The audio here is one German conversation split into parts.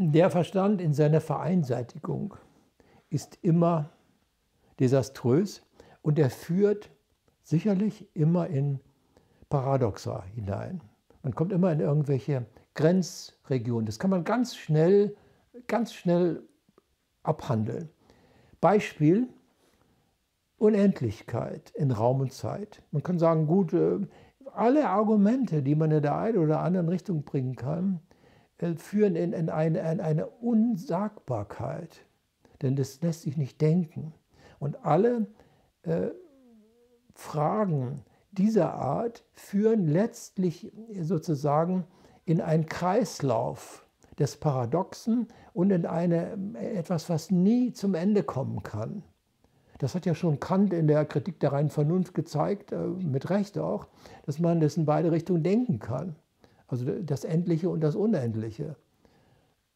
Der Verstand in seiner Vereinseitigung ist immer desaströs und er führt sicherlich immer in Paradoxa hinein. Man kommt immer in irgendwelche Grenzregionen. Das kann man ganz schnell, ganz schnell abhandeln. Beispiel Unendlichkeit in Raum und Zeit. Man kann sagen, gut, äh, alle Argumente, die man in der einen oder anderen Richtung bringen kann, führen in, in, eine, in eine Unsagbarkeit. Denn das lässt sich nicht denken. Und alle äh, Fragen dieser Art führen letztlich sozusagen in einen Kreislauf des Paradoxen und in eine, etwas, was nie zum Ende kommen kann. Das hat ja schon Kant in der Kritik der reinen Vernunft gezeigt, äh, mit Recht auch, dass man das in beide Richtungen denken kann. Also das Endliche und das Unendliche.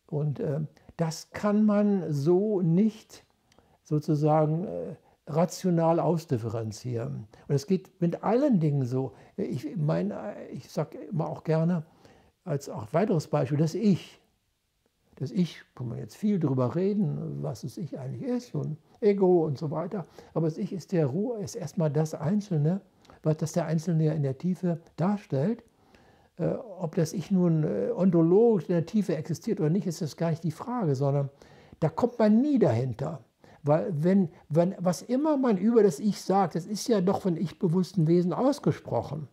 Und äh, das kann man so nicht sozusagen äh, rational ausdifferenzieren. Und es geht mit allen Dingen so. Ich meine, ich sage immer auch gerne als auch weiteres Beispiel, das Ich. Das Ich, kann man jetzt viel darüber reden, was das Ich eigentlich ist und Ego und so weiter. Aber das Ich ist der Ruhe, ist erstmal das Einzelne, was das der Einzelne in der Tiefe darstellt. Äh, ob das Ich nun äh, ontologisch in der Tiefe existiert oder nicht, ist das gar nicht die Frage, sondern da kommt man nie dahinter. Weil wenn, wenn, was immer man über das Ich sagt, das ist ja doch von ich-bewussten Wesen ausgesprochen.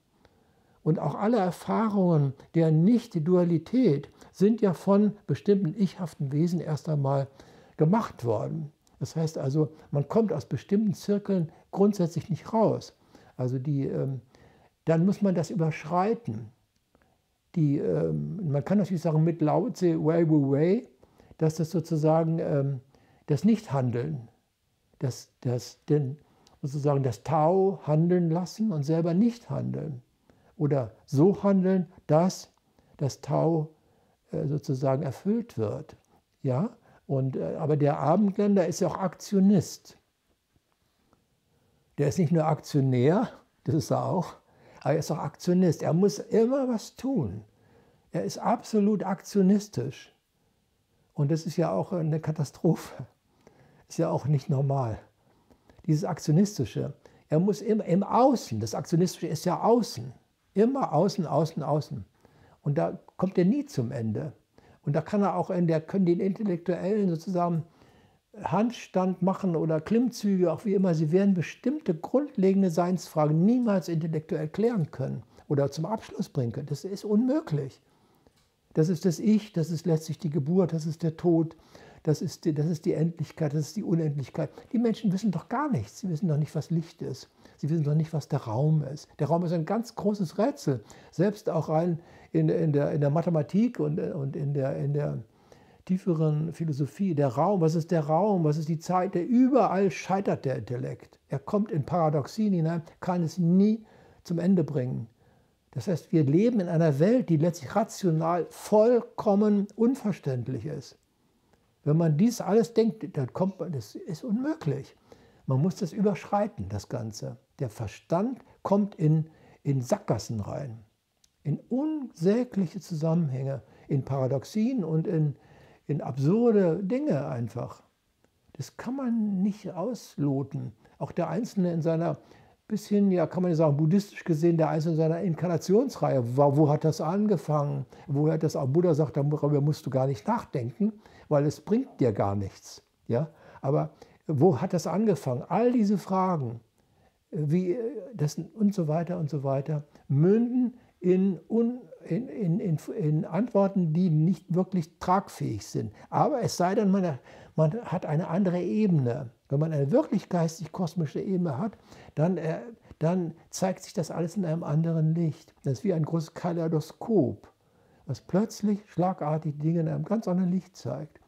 Und auch alle Erfahrungen der Nicht-Dualität sind ja von bestimmten ichhaften Wesen erst einmal gemacht worden. Das heißt also, man kommt aus bestimmten Zirkeln grundsätzlich nicht raus. Also die, ähm, dann muss man das überschreiten. Die, ähm, man kann natürlich sagen, mit Lao Wei Wu Wei, dass das sozusagen ähm, das Nichthandeln, das, das, den, sozusagen das Tao handeln lassen und selber nicht handeln. Oder so handeln, dass das Tao äh, sozusagen erfüllt wird. Ja? Und, äh, aber der Abendländer ist ja auch Aktionist. Der ist nicht nur Aktionär, das ist er auch, aber er ist auch Aktionist. Er muss immer was tun. Er ist absolut aktionistisch. Und das ist ja auch eine Katastrophe. Ist ja auch nicht normal. Dieses Aktionistische. Er muss immer im Außen, das Aktionistische ist ja außen. Immer außen, außen, außen. Und da kommt er nie zum Ende. Und da kann er auch in der, können die Intellektuellen sozusagen Handstand machen oder Klimmzüge, auch wie immer, sie werden bestimmte grundlegende Seinsfragen niemals intellektuell klären können oder zum Abschluss bringen können. Das ist unmöglich. Das ist das Ich, das ist letztlich die Geburt, das ist der Tod, das ist, die, das ist die Endlichkeit, das ist die Unendlichkeit. Die Menschen wissen doch gar nichts. Sie wissen doch nicht, was Licht ist. Sie wissen doch nicht, was der Raum ist. Der Raum ist ein ganz großes Rätsel. Selbst auch rein in, in, der, in der Mathematik und, und in, der, in der tieferen Philosophie. Der Raum, was ist der Raum? Was ist die Zeit? Der überall scheitert der Intellekt. Er kommt in Paradoxien hinein, kann es nie zum Ende bringen. Das heißt, wir leben in einer Welt, die letztlich rational vollkommen unverständlich ist. Wenn man dies alles denkt, dann kommt man, das ist unmöglich. Man muss das überschreiten, das Ganze. Der Verstand kommt in, in Sackgassen rein, in unsägliche Zusammenhänge, in Paradoxien und in, in absurde Dinge einfach. Das kann man nicht ausloten. Auch der Einzelne in seiner bisschen, ja, kann man ja sagen, buddhistisch gesehen, der Einzelne in seiner Inkarnationsreihe. Wo, wo hat das angefangen? Wo hat das auch Buddha sagt, darüber musst du gar nicht nachdenken, weil es bringt dir gar nichts. Ja? Aber wo hat das angefangen? All diese Fragen, wie das und so weiter und so weiter, münden in, in, in, in, Antworten, die nicht wirklich tragfähig sind. Aber es sei denn, man, man hat eine andere Ebene. Wenn man eine wirklich geistig-kosmische Ebene hat, dann, äh, dann zeigt sich das alles in einem anderen Licht. Das ist wie ein großes Kaleidoskop, was plötzlich schlagartig Dinge in einem ganz anderen Licht zeigt.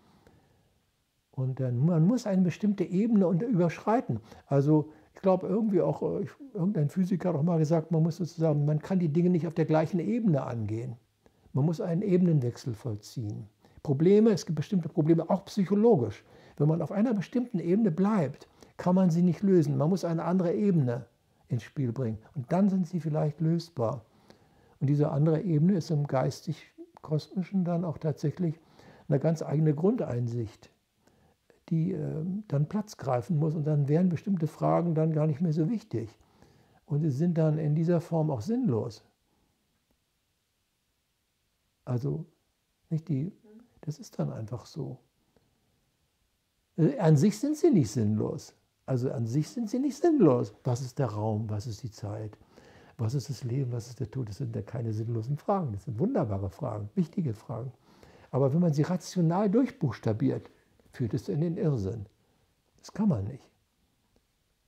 Und dann, man muss eine bestimmte Ebene überschreiten. Also ich glaube irgendwie auch, äh, irgendein Physiker hat auch mal gesagt, man muss sozusagen, man kann die Dinge nicht auf der gleichen Ebene angehen. Man muss einen Ebenenwechsel vollziehen. Probleme, es gibt bestimmte Probleme, auch psychologisch. Wenn man auf einer bestimmten Ebene bleibt, kann man sie nicht lösen. Man muss eine andere Ebene ins Spiel bringen. Und dann sind sie vielleicht lösbar. Und diese andere Ebene ist im geistig-kosmischen dann auch tatsächlich eine ganz eigene Grundeinsicht, die äh, dann Platz greifen muss und dann wären bestimmte Fragen dann gar nicht mehr so wichtig. Und sie sind dann in dieser Form auch sinnlos. Also, nicht die, das ist dann einfach so. Äh, an sich sind sie nicht sinnlos. Also an sich sind sie nicht sinnlos. Was ist der Raum? Was ist die Zeit? Was ist das Leben? Was ist der Tod? Das sind ja keine sinnlosen Fragen. Das sind wunderbare Fragen, wichtige Fragen. Aber wenn man sie rational durchbuchstabiert, führt es in den Irrsinn. Das kann man nicht.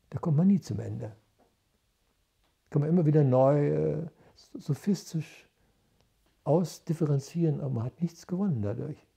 Da kommt man nie zum Ende. Da kann man immer wieder neu, äh, sophistisch ausdifferenzieren, aber man hat nichts gewonnen dadurch.